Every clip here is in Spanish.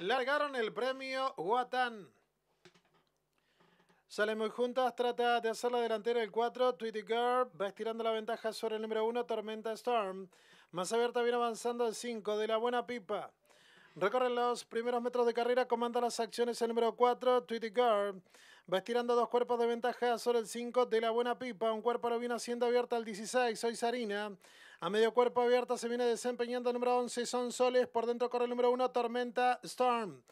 Largaron el premio Huatán. Sale muy juntas, trata de hacer la delantera el 4, Tweety Girl, va estirando la ventaja sobre el número 1, Tormenta Storm. Más abierta viene avanzando el 5 de la Buena Pipa. Recorre los primeros metros de carrera, comanda las acciones el número 4, Tweety Girl. Va estirando dos cuerpos de ventaja sobre el 5 de la Buena Pipa. Un cuerpo lo viene haciendo abierta al 16, Soy Sarina. A medio cuerpo abierta se viene desempeñando el número 11, Son Soles. Por dentro corre el número 1, Tormenta Storm.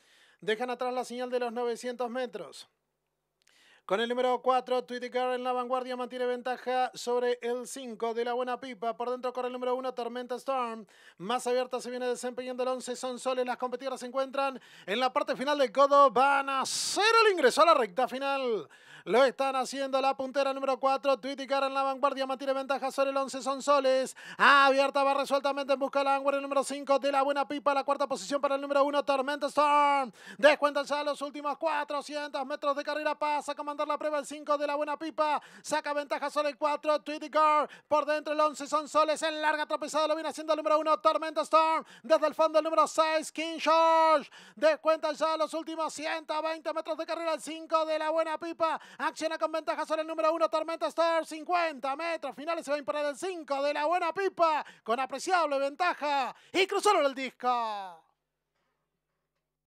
Dejan atrás la señal de los 900 metros. Con el número 4, Girl en la vanguardia mantiene ventaja sobre el 5 de la buena pipa. Por dentro corre el número 1, Tormenta Storm. Más abierta se viene desempeñando el 11, Son Soles. Las competidoras se encuentran en la parte final del codo. Van a hacer el ingreso a la recta final. Lo están haciendo la puntera número 4. Twiticar en la vanguardia mantiene ventaja sobre el 11 Son Soles. Abierta va resueltamente en busca de la vanguardia número 5 de la buena pipa. La cuarta posición para el número 1 Tormenta Storm. Descuentan ya los últimos 400 metros de carrera. Pasa a comandar la prueba el 5 de la buena pipa. Saca ventaja sobre el 4 Twiticar. Por dentro el 11 Son Soles. En larga tropezada lo viene haciendo el número 1 Tormenta Storm. Desde el fondo el número 6 King George. Descuentan ya los últimos 120 metros de carrera el 5 de la buena pipa. Acciona con ventaja sobre el número 1, Tormenta Star, 50 metros finales, se va a imponer el 5 de la buena pipa, con apreciable ventaja, y cruzó el disco.